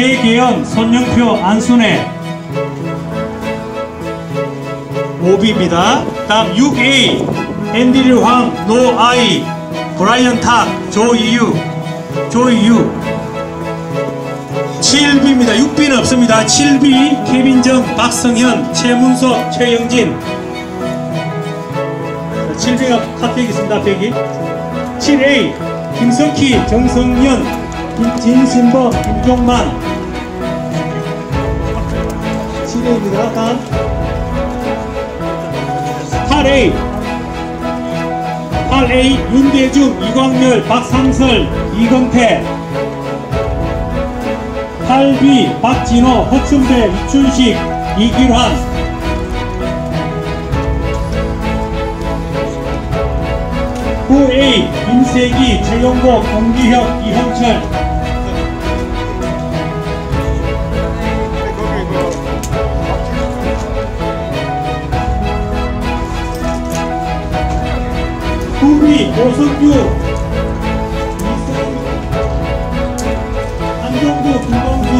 최계현, 손영표, 안순애. 5비입니다. 다음 6A 앤디류 황, 노아이, 브라이언 탁, 조이유, 조이유. 7비입니다. 6비는 없습니다. 7비 케빈정, 박성현, 최문석, 최영진. 7비가 카트에 있습니다. 앞에 여기. 7A 김석희, 정성현, 김진신범, 김종만. 7A입니다. 다음. 8A 8A 윤대중, 이광열, 박상설, 이건태. 8B 박진호, 허춘배, 이춘식, 이길환. 9A 김세기, 최용복, 공기혁, 이형철 구비 오석규 한종구 김동수.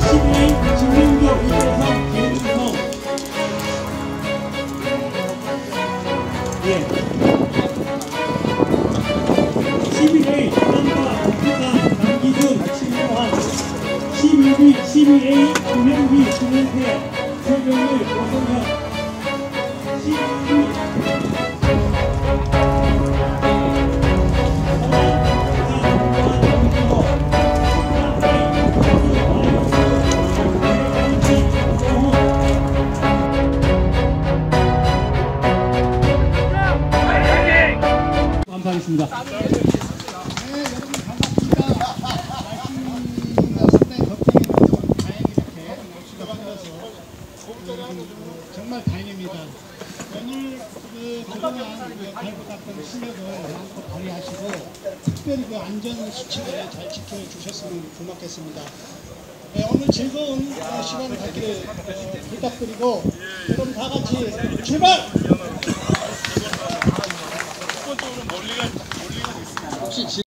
십이 김민교 이재성 김은성. 예. 11A 한바 박수상 남기준 신명환 12B 12A 12B 감사하겠습니다. 정말 다행입니다. 오늘 그 그동안 그 발부닦은 실력을 마음껏 발휘하시고 특별히 그 수칙을 잘 지켜주셨으면 고맙겠습니다. 네, 오늘 즐거운 어, 시간 갖기를 어, 부탁드리고 그럼 다 같이 출발! 혹시 지-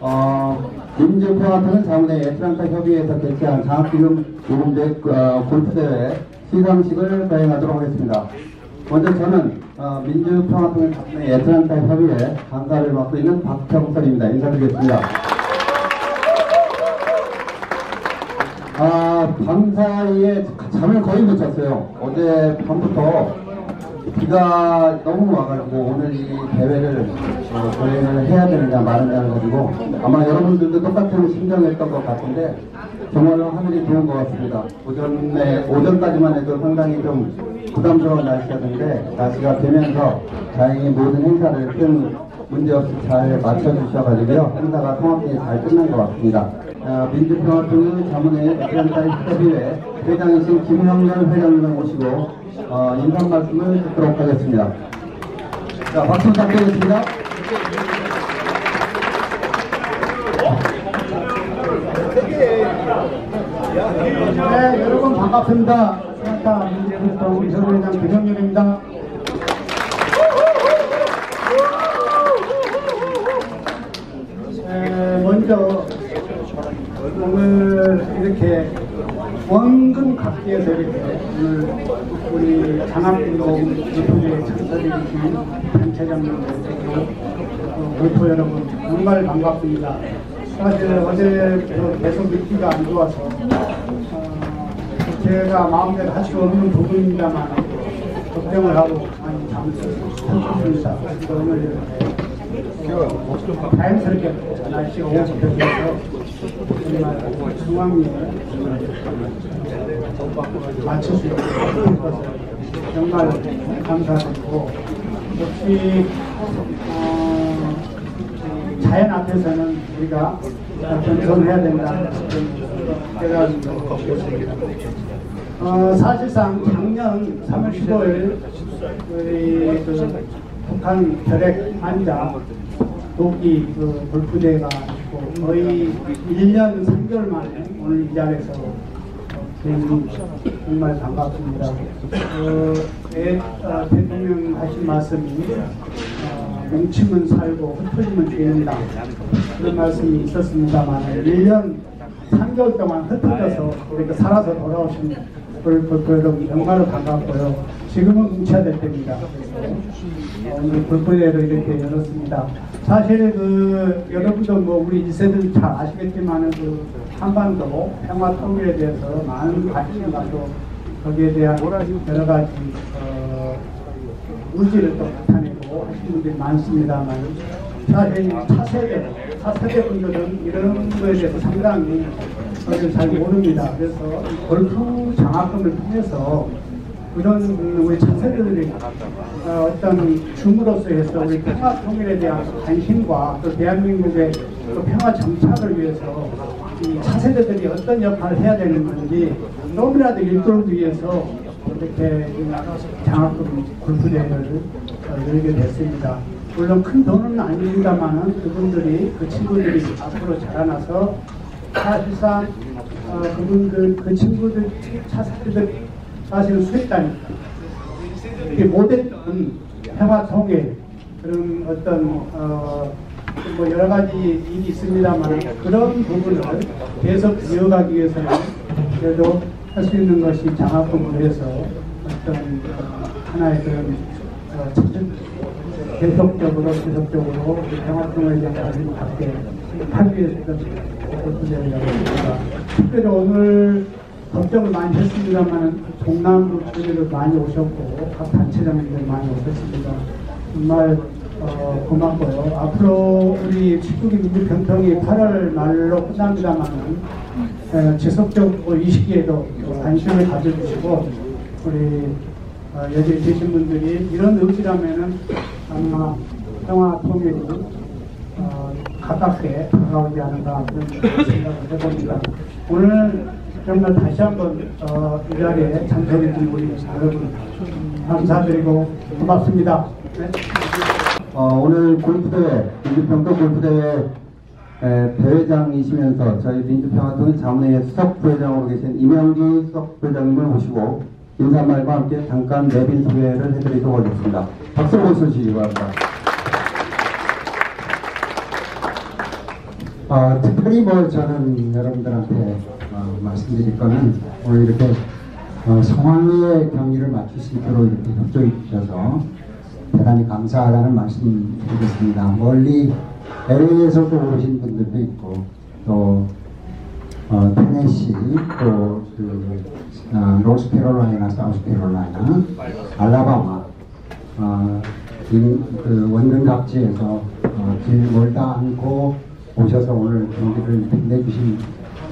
어, 민주평화통일 자문회 애틀란타 협의회에서 개최한 장학기금 모금제 어, 골프대회 시상식을 가행하도록 하겠습니다. 먼저 저는 어, 민주평화통일 자문회 애틀란타 협의회 강사를 맡고 있는 박형설입니다. 인사드리겠습니다. 아, 밤사이에 잠을 거의 못 잤어요. 어제 밤부터 비가 너무 와가지고 오늘 이 대회를 어, 진행을 해야 되느냐 마느냐 해가지고 아마 여러분들도 똑같은 심정이었던 것 같은데 정말로 하늘이 좋은 것 같습니다. 오전에 오전까지만 해도 상당히 좀 부담스러운 날씨였는데 날씨가 되면서 다행히 모든 행사를 큰 문제없이 잘 마쳐주셔가지고요 행사가 통합되게 잘 끝난 것 같습니다. 어, 민주평화통일 자문회 애틀란타 협의회 회장이신 김형렬 회장님을 모시고 어, 인사 말씀을 듣도록 하겠습니다. 자, 박수 부탁드리겠습니다. 네, 여러분 반갑습니다. 애틀란타 민주평화통일 협의회장 김형렬입니다. 에, 먼저 오늘 이렇게 원근 각지에서 이렇게 오늘 우리 장학운동 유튜브에 참석해주신 단체장님들 그리고 골프 여러분 정말 반갑습니다. 사실 어제 계속 믿기가 안 좋아서 어, 제가 마음대로 할 수 없는 부분입니다만 걱정을 하고 많이. 그래서 오늘 이렇게 자연스럽게 날씨가 오픈돼서 정말 있는 것을 정말 감사드리고 역시 어, 자연 앞에서는 우리가 겸손해야 된다. 제가 어, 사실상 작년 3월 15일 우리 그 북한 결핵 환자 도끼 그 골프대회가 있고 거의 1년 3개월 만에 오늘 이 자리에서 뵈니 정말 반갑습니다. 어, 예, 어, 대통령 하신 말씀이 어, 뭉치면 살고 흩어지면 죽는다 그런 말씀이 있었습니다만 1년 3개월 동안 흩어져서 우리가 살아서 돌아오신 불불불 정말로 반갑고요. 지금은 뭉쳐야 될 때입니다. 오늘 불불대회도 이렇게 열었습니다. 사실 그 여러분도 뭐 우리 1세들 잘 아시겠지만은 그 한반도 평화 통일에 대해서 많은 관심을 가지고 거기에 대한 여러 가지 어, 의지를 또 나타내고 하시는 분들이 많습니다만 사실 차세대, 차세대 분들은 이런 거에 대해서 상당히 잘 모릅니다. 그래서 이 골프 장학금을 통해서 그런 우리 차세대들이 어, 어떤 줌으로서 해서 우리 평화 통일에 대한 관심과 또 대한민국의 또 평화 정착을 위해서 이 차세대들이 어떤 역할을 해야 되는 건지 조금이라도 일도를 위해서 이렇게 장학금 골프대회를 어, 열게 됐습니다. 물론 큰 돈은 아닙니다만은 그분들이 그 친구들이 앞으로 자라나서 사실상 어, 그분들 그 친구들 차세대들 사실은 수익다니까 이게 못했던 평화 통일 그런 어떤 어, 뭐 여러 가지 일이 있습니다만 그런 부분을 계속 이어가기 위해서는 그래도 할 수 있는 것이 장학금을 해서 어떤 어, 하나의 그런 어, 참- 계속적으로 계속적으로 대한 관심을 갖게 하기 위해서 골프대회라고 합니다. 특별히 오늘 걱정을 많이 했습니다만 동남부 분들도 많이 오셨고 각 단체장님들 많이 오셨습니다. 정말 어, 고맙고요. 앞으로 우리 19기 민주평통이 8월 말로 끝납니다만은 에, 지속적으로 이 시기에도 관심을 가져주시고 우리 어, 여기 계신 분들이 이런 의지라면은 아마 평화 통일이 어, 가깝게 다가오지 않은가 그런 생각을 해봅니다. 오늘 정말 다시 한번 어, 이 자리에 참석해주신 우리 여러분 감사드리고 고맙습니다. 네. 어, 오늘 골프대회, 민주평도 골프대회 에, 대회장이시면서 저희 민주평화통일 자문회의 수석 부회장으로 계신 임영기 수석 부회장님을 모시고 인사말과 함께 잠깐 내빈 소개를 해드리도록 하겠습니다. 박수로 보셔주시기 바랍니다. 어, 특별히 뭐 저는 여러분들한테 어, 말씀드릴 거는 오늘 이렇게 어, 성황리의 경의를 맞출 수 있도록 이렇게 협조해 주셔서 대단히 감사하다는 말씀 드리겠습니다. 멀리 LA에서도 오신 분들도 있고 또 어, 테네시 또 그 어, 노스캐롤라이나 사우스캐롤라이나 알라바마 어, 인- 그 원근 각지에서 어, 길 멀다 않고 오셔서 오늘 경기를 빛내주신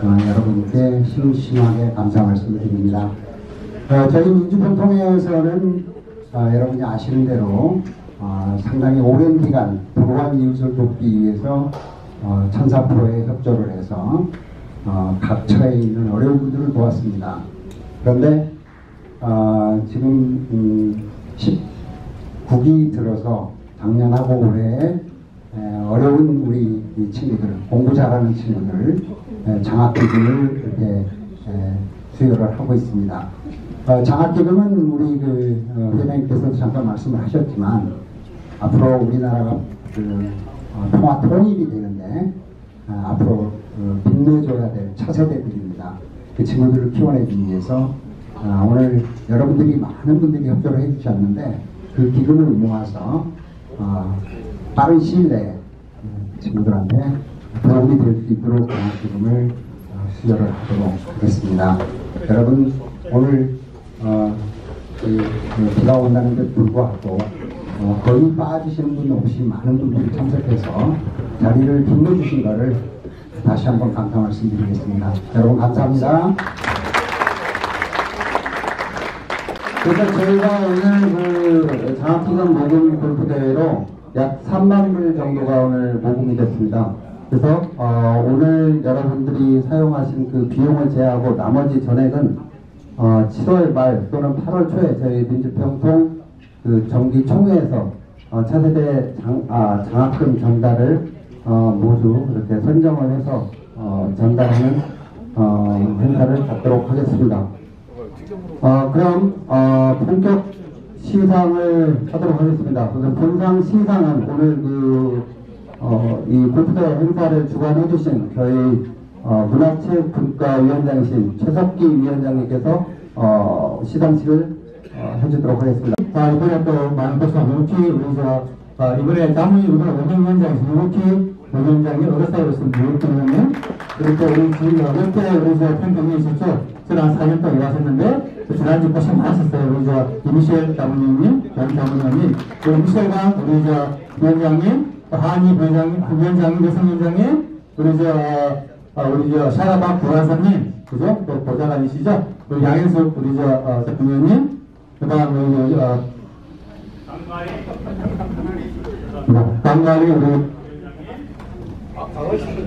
어, 여러분께 심심하게 감사 말씀드립니다. 어, 저희 민주평통회에서는 어, 여러분이 아시는 대로 어, 상당히 오랜 기간 불우한 이웃을 돕기 위해서 어, 천사프로에 협조를 해서 어, 각 처에 있는 어려운 분들을 도왔습니다. 그런데 어, 지금 음, 19기 들어서 작년하고 올해 에, 어려운 우리 이 친구들, 공부 잘하는 친구들 에, 장학기금을 이렇게 에, 수여를 하고 있습니다. 어, 장학기금은 우리 그 어, 회장님께서도 잠깐 말씀을 하셨지만 앞으로 우리나라가 그 어, 평화 통일이 되는데 아, 앞으로 어, 빛내줘야 될 차세대들입니다. 그 친구들을 키워내기 위해서 아, 오늘 여러분들이 많은 분들이 협조를 해주셨는데 그 기금을 모아서 어, 빠른 시일 내에 음, 친구들한테 도움이 될 수 있도록 그 기금을 어, 수여를 하도록 하겠습니다. 여러분 오늘 어, 그, 그 비가 온다는 데 불구하고 어, 거의 빠지시는 분 없이 많은 분들이 참석해서 자리를 빛내주신 것을 다시 한번 감사 말씀드리겠습니다. 여러분 감사합니다. 그래서 저희가 오늘 그 장학기간 모금 골프 대회로 약 3만 불 정도가 오늘 모금이 됐습니다. 그래서 어, 오늘 여러분들이 사용하신 그 비용을 제외하고 나머지 전액은 어, 7월 말 또는 8월 초에 저희 민주평통 그 정기 총회에서 어, 차세대 장, 아, 장학금 전달을 어, 모두 그렇게 선정을 해서 어, 전달하는 어, 행사를 갖도록 하겠습니다. 어, 그럼 어, 본격 시상을 하도록 하겠습니다. 본상 시상은 오늘 그, 어, 이 골프대회 행사를 주관해 주신 저희 어, 문화체육분과위원장이신 최석기 위원장님께서 어, 시상식을 어, 해주도록 하겠습니다. 자, 이번에 또 많은 것과 노키, 우리 저, 어, 이번에 자문위 우리 원행위원장이신 노키, 원위원장이 어르사로서 노력하는 그리고 우리 지금 어렵게 우리 저 평경에 있었죠. 한 4년 동안 일하셨는데, 그 지난주 고생 많으셨어요. 우리 저 이미셸 자문위원님, 연 자문위원님, 그리고 미셸강 우리 저 위원장님, 또 하니 부위원장님, 위원장님, 여성위원장님, 우리 저, 어, 우리 저 샤라박 보라사님, 그죠? 또 보좌관이시죠? 우리 양현숙 우리 저, 어, 대표님, 그 다음 우리 어, 방관이 우리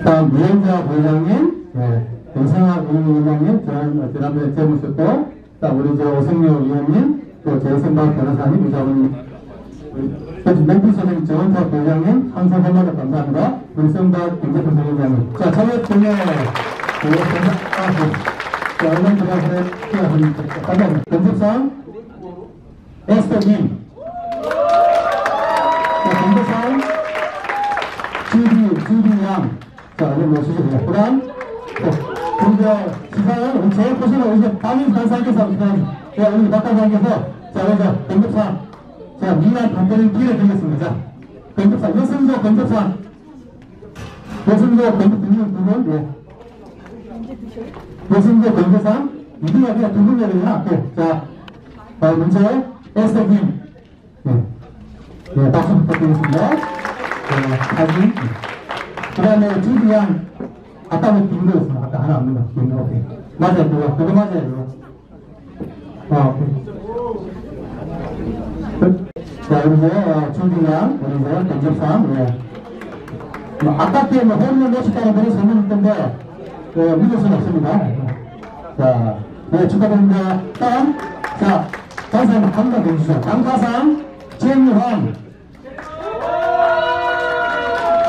다음 위원자 부회장님, 네, 영상학 위원장님, 지난, 지난번에 재무셨고, 다음 우리 저 오성료 위원님, 또 재선박 변호사님, 우리 자분님, 멘트 선생님, 정원탁 부회장님, 항상 한마디 감사합니다. 우리 성박 경제부 위원장님. 자, 차례 통해, 자, 얼른 들어가서, 가자, 건축상, 에스터님. 자, 건축상, 주디, 주디 양. 자, 이거 모시죠. 그 다음, 또, 먼저, 시상은, 제일 보시는 이제 방인 간사께서, 시상, 자, 우리 박관장께서, 자, 먼저, 건축상, 자, 미나 답변을 기회드리겠습니다. 자, 건축상, 여승조 건축상. 여승조 건축상, 두 분, 예. 여승조 건축상, 이분이 그냥 두 분이야, 그냥. 네, 자, 어, 먼저, 에스터님. 네. 네, 박수 부탁드리겠습니다. 네, 사진. 그 다음에 주기한, 아까 뭐 빈거였습니다. 아까 하나 없는 거. 맞아요, 그거. 그거 맞아요, 그거. 아, 오케이. 끝. 자, 여기서, 어, 주기한, 여기서, 경접상, 예. 뭐, 아깝게 뭐, 홈런 놓쳤다는 분이 설명했던데, 어, 믿을 수는 없습니다. 자, 네, 축하드립니다. 다음, 자, 다시 한번 해주시죠. 장가상, 최유환.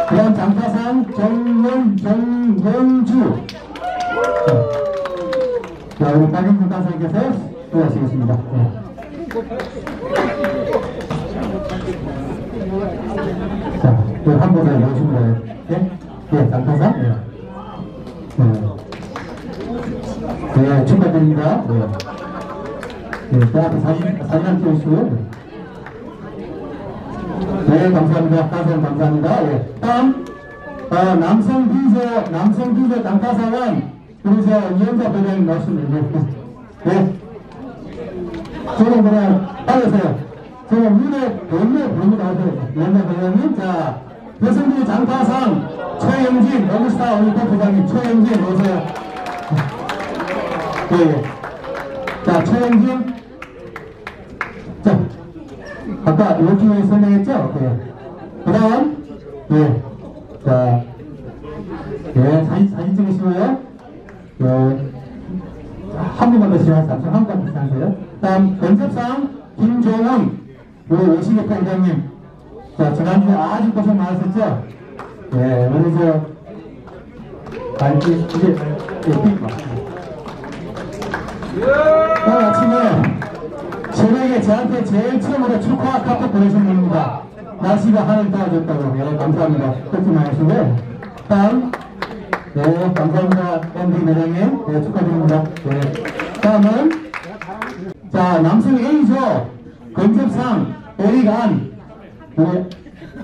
그다음 장가상, 정원, 정영주. 자, 우리 박인수 가사님께서 수고하시겠습니다. 네. 자, 그한 분을 모시면 돼요. 예? 예, 장가상? 예. 네. 네, 축하드립니다. 네. 네, 그 앞에 사진, 사진 한 찍으시고요. 네, 감사합니다. 가선 감사합니다. 예. 다음, 어, 남성 비서, 남성 비서 당타사원, 우리 저 이현자 부장님 말씀드리죠. 네. 저는 그냥 빨리세요. 저는 문에 본래 부르고 나오세요. 이현자 부장님, 자, 여성비 장타상, 최영진, 여기스타 우리 부장님, 최영진. 예, 예. 자, 최영진. 자, 아까 이렇게 설명했죠? 예. 그 다음, 예. 자, 예, 사진, 사진 찍으시고요. 예. 한 분만 더 시작하세요. 한 분만 더 시작하세요. 다음, 건cep상, 김종훈, 우리 오시계 회장님. 자, 지난주에 아주 고생 많으셨죠? 예, 우리 저, 아, 이제, 이제, 예, 삐 오늘 아침에 저에게 저한테 제일 처음으로 축하 카톡 보내신 분입니다. 날씨가 하늘 도와줬다고. 예, 감사합니다. 걱정 마시고요. 다음, 네, 감사합니다. 밴드 매장님. 네, 축하드립니다. 네. 다음은, 자, 남성 A조, 근접상 오리간 네, 뭐,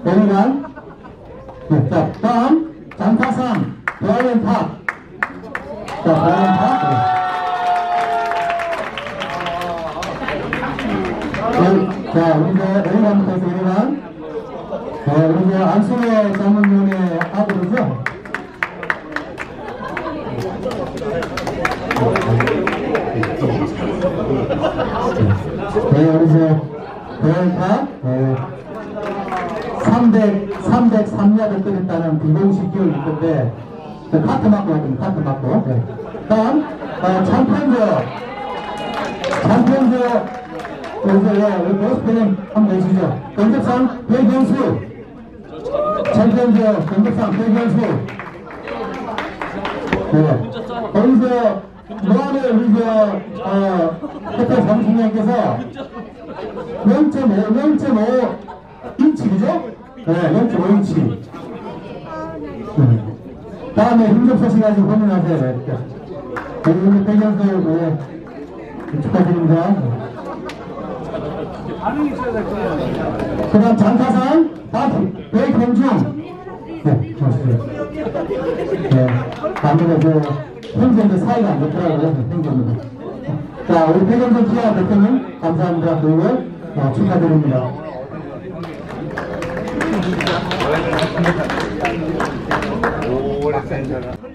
오리간? 네, 자 다음 장타상 브라이언 탑 자, 브라이언 탑 네. 네. 자, 우리 이제 오리간부터 해서 오리간. 네, 우리 안수의 전문용의 아들이죠? 네, 대열파, 네. 300, 303야를 때렸다는 비공식 기록이 있던데, 그 카트 맞고 하거든, 카트 맞고. 네. 다음, 어, 장편저, 장편저, 여기서, 예, 우리 보스패님 한번 내시죠. 경적상 배경수, 장편저, 경적상 배경수. 네. 거기서, 뭐하는 우리 저, 어, 해태 장수님께서 0.5, 0.5 인치, 그죠? 네, 0.5 인치. 다음에 힘좀 쓰시가지고 고민하세요. 네. 우리 배경수, 네. 축하드립니다. 그 다음 장타산, 바피, 백현중. 네, 고맙습니다. 네, 아무래도 형제들 사이가 안 좋더라고요, 형제들. 자, 우리 백현중 기아 대표님, 감사합니다. 그리고 어, 축하드립니다.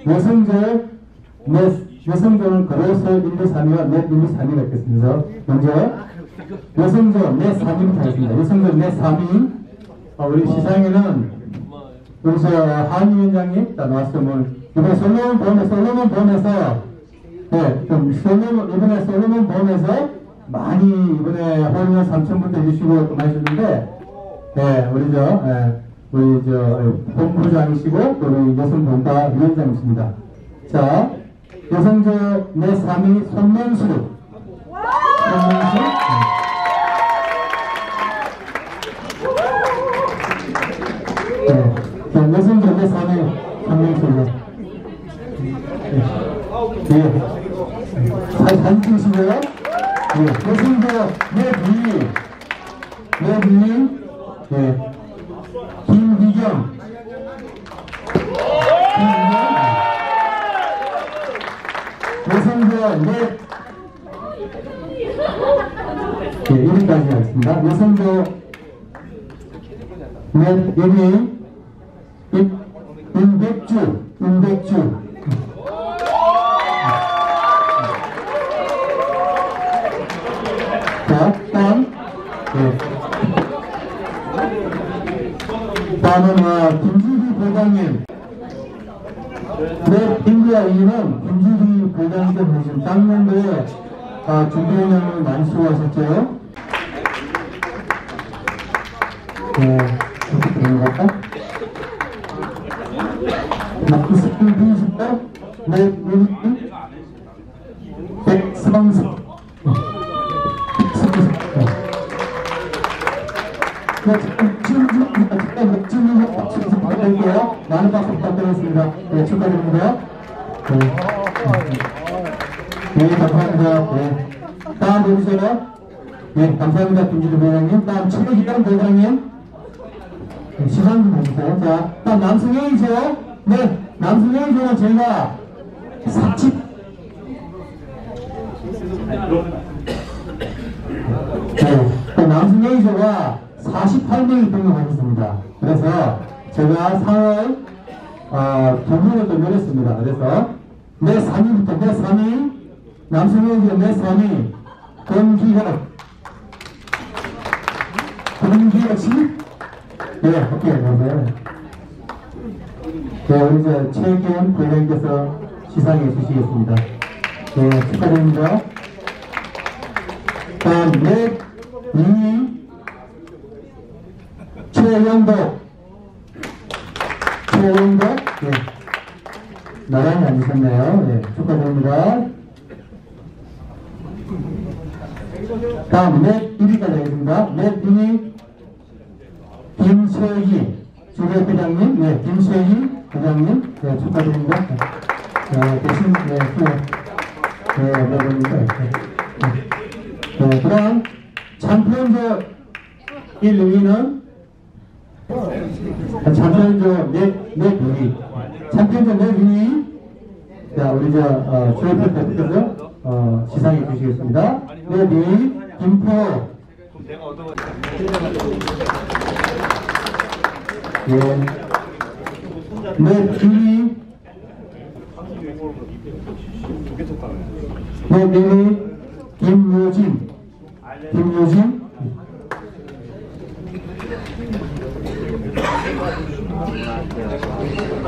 여성절, 넷, 여성절은 걸어서 1, 2, 3위와 넷 1, 2, 3위가 있겠습니다. 먼저, 여성절 넷 3위부터 하겠습니다. 여성절 넷 3위. 어, 우리 시상에는 여기서 한희 위원장님 다 나왔으면 이번에 솔로몬 본에 솔로몬 본에서 네, 좀 솔로몬 이번에 솔로몬 본에서 많이 이번에 홀면 3천부터 해주시고 많이 주는데 네, 우리 저 예, 우리 저 본부장이시고 또 우리 여성본가 위원장이십니다. 자, 여성저 내 3위 손명수 손명수 여성 전대 3위 한명수입니다. 네. 사- 사진 찍으시고요. 네. 여성저 내 부위, 내 네. 김희경. 김희경. 여성저 내 네, 여기까지 하겠습니다. 여성저 네, 여기 임, 임백주, 임백주. 자, 다음. 네. 다음은 어, 김주기 부장님. 네, 인디아 이는 김주기 부장님 지금 작년도에 아, 준비운영을 많이 수고하셨죠? 남승현이죠. 네, 남승현이죠. 저희가 사치 네, 또 남승현이조가 48명이 등록하셨습니다. 그래서 제가 상을 어, 두 분을 또 노렸습니다. 그래서 내 3위부터 내 3위 남승현이조 내 3위 권기혁 권기혁 씨? 네, 오케이, 네. 네, 우리 저 최기현 부장님께서 시상해 주시겠습니다. 네, 축하드립니다. 다음 넷, 이, 최영복, 최영복, 네. 나란히 앉으셨네요. 네, 축하드립니다. 다음 넷 1위가 되겠습니다. 넷 1위, 김세희, 주례 부장님, 네, 김세희 부장님, 네, 축하드립니다. 네, 대신, 네, 네, 네, 여러분입니다. 네. 네, 그 다음, 참편저 1, 2위는 참편저 넷, 넷 2위. 참편저 넷 2위. 자, 우리 저, 어, 주요표 대표께서, 어, 시상해 주시겠습니다. 넷 2위, 김포, 예. 네, 김이. 네, 미리 김유진. 김유진.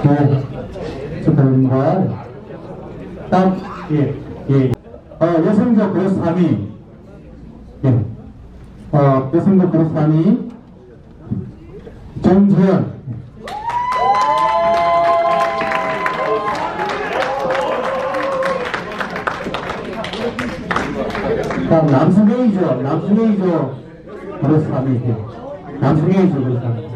네, 축하드립니다. 다음, 예, 예. 어, 여성적 그룹 3위. 예. 어, 여성적 그룹 3위. 정주현. 다음 남승혜이죠. 남승혜이죠. 그룹 3위. 남승혜이죠. 3위.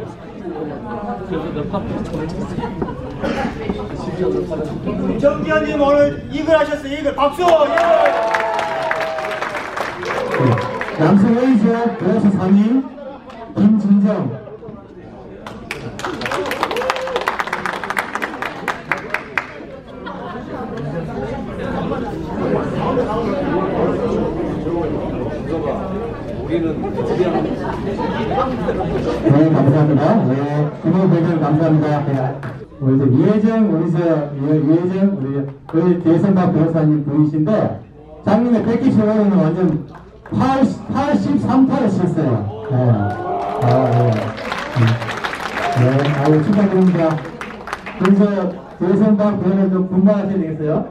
정기현님 오늘 이글 하셨어요. 이글 박수. 이글. 네. 남승혜이죠. 그룹 3위. 김진정. 네, 감사합니다. 네, 김호 대장 감사합니다. 네, 우리 저 이혜정, 우리 저 예, 이혜정, 우리 우리 대선박 변호사님 분이신데 작년에 120원은 완전 80, 83타를 쳤어요. 네, 아, 네, 네, 네 아유 축하드립니다. 저 대선박 변호사 좀 분발하셔야 되겠어요.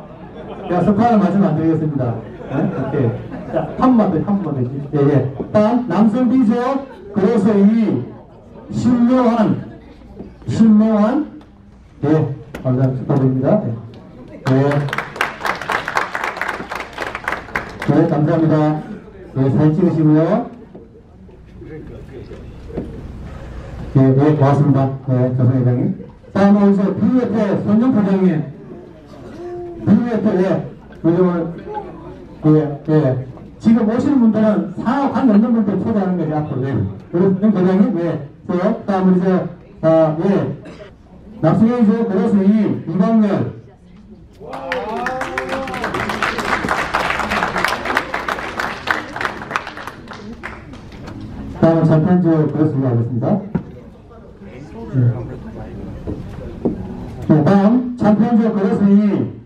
제가 석하는 말씀 안 드리겠습니다. 네? 오케이. 자, 한 번만 더, 한 번만 더. 예, 예. 다음, 남성 비서, 그래서 이, 신명환, 신명환, 예, 감사합니다. 축하드립니다. 예. 네. 네, 감사합니다. 네, 사진 찍으시고요. 예, 네, 고맙습니다. 네, 조성 회장님. 우리 저 비유협회 손정 부장님. 비유협회, 예, 요즘은, 예, 예. 지금 오시는 분들은 관 넘는 분들 초대하는 거죠, 앞으로. 네. 그래서 부장님, 예. 저, 다음 우리 저, 아, 예. 납승현이죠. 그래서 이, 이광열. 다음은 전편주 그렇습니다. 하겠습니다. 네, 다음 참편주 그것이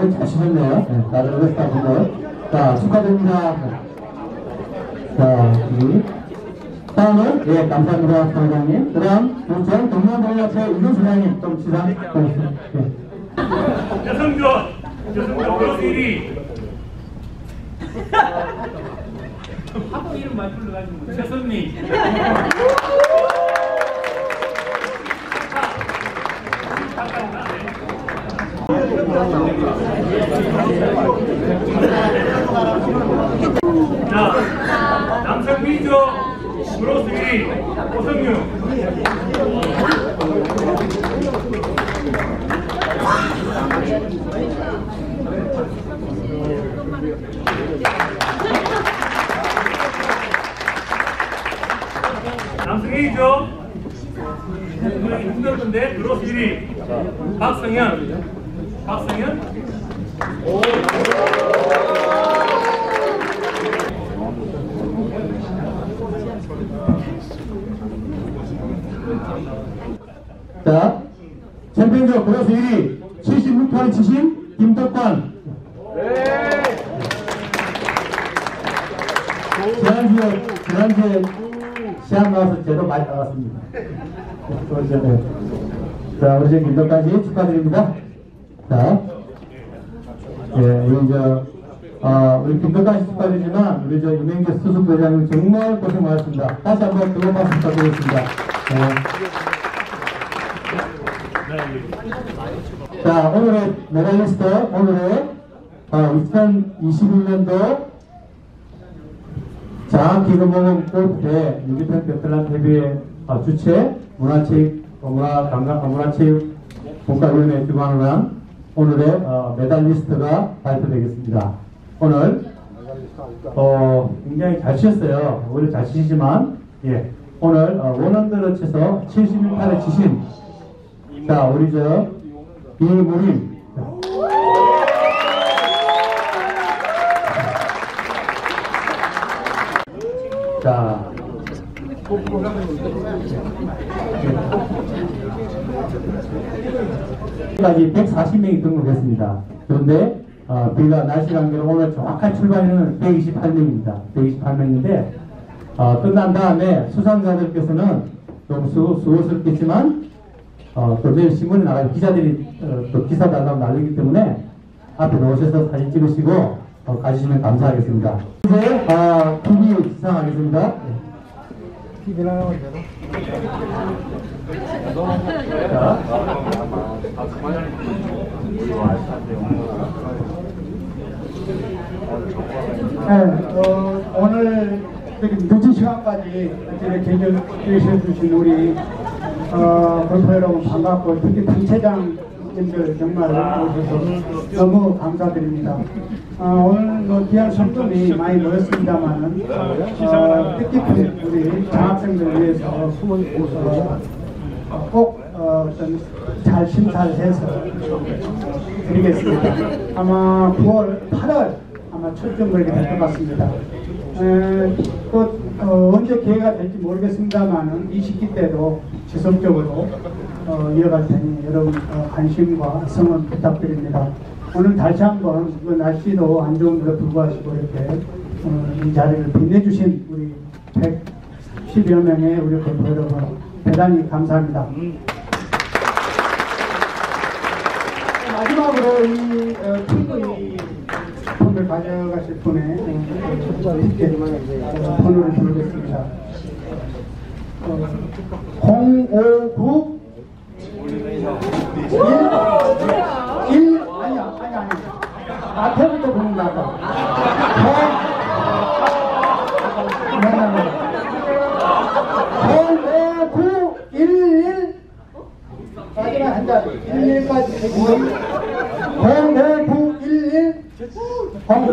시까지 그 볼을 잘 치셨네요. 네, 다른 고객사 분들. 자, 축하드립니다. 자, 이 다음은, 예, 감사합니다, 사장님. 그 다음, 우천 동남동협회 이준 소장님 좀 보겠습니다. 예. 여성조 여성조 그룹 1위 하도 이름 많이 불러가지고 최선미 오성윤 김덕관 씨 축하드립니다. 자, 예, 우리 저, 아, 우리 김덕관 씨 축하드리지만, 우리 저 유명재 수석 부장님 정말 고생 많았습니다. 다시 한번 뜨거운 박수 부탁드리겠습니다. 네. 자, 오늘의 메달리스트, 오늘의 어, 2021년도 장기금융 골프대 유기평 베틀랑 대회의 어, 주최 문화체육, 어, 문화 관광, 어, 문화 체육 본가위원회 주관을 오늘의 어, 메달 리스트가 발표되겠습니다. 오늘 어, 굉장히 잘 치셨어요. 원래 잘 치시지만 예, 오늘 어, 원원들을 쳐서 71타를 치신 자 우리 저 이무림 자 까지 140명이 등록했습니다. 그런데 어, 비가 날씨 관계로 오늘 정확한 출발인은 128명입니다. 128명인데 어, 끝난 다음에 수상자들께서는 좀 수, 수고스럽겠지만 어, 또 내일 신문에 나갈 기자들이 어, 또 기사 달라고 날리기 때문에 앞에 나오셔서 사진 찍으시고 어, 가주시면 감사하겠습니다. 이제 아, TV 시상하겠습니다. 네. 네, 어, 오늘 이렇게 늦은 시간까지 이렇게 계셔 주신 우리 어, 골프 여러분 반갑고 특히 단체장님들 정말 오셔서 너무 감사드립니다. 어, 오늘 뭐 귀한 성금이 많이 모였습니다만은 어, 뜻깊은 우리 장 학생들 위해서 어, 꼭 어, 어떤 잘 심사를 해서 드리겠습니다. 아마 9월, 8월 아마 초점 그렇게 될 것 같습니다. 에, 또 어, 언제 기회가 될지 모르겠습니다만은 이 시기 때도 지속적으로 어, 이어갈 테니 여러분 어, 관심과 성원 부탁드립니다. 오늘 다시 한번 그 날씨도 안 좋은데도 불구하고 이렇게 어, 이 자리를 빛내주신 우리 110여 명의 우리 골프 여러분 대단히 감사합니다. 마지막으로 이 어, 폰을 가져가실 분의 번호를 부르겠습니다. 어, 059 1 1 아니야 아니 아니 앞에부터 부른다 아까 0 9 1 1 마지막 한 자, 11까지 해주세요. 00911 0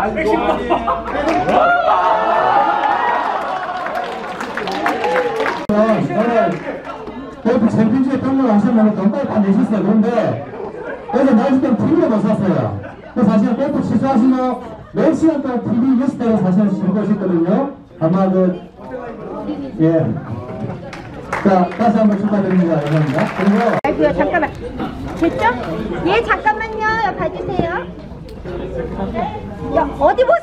110번 오늘 골프 챔피언십에 등록하시면 돈까지 다 내셨어요. 그런데 어제 날씨 때문에 TV를 못 샀어요. 그 사실 골프 취소하시면 몇 시간 동안 TV 즐거우셨거든요. 아마 그, 예. 자, 다시 한번 축하드립니다. 감사합니다. 그리고 아이고요 잠깐만 됐죠? 예 잠깐만요 봐주세요 야 어디 보세요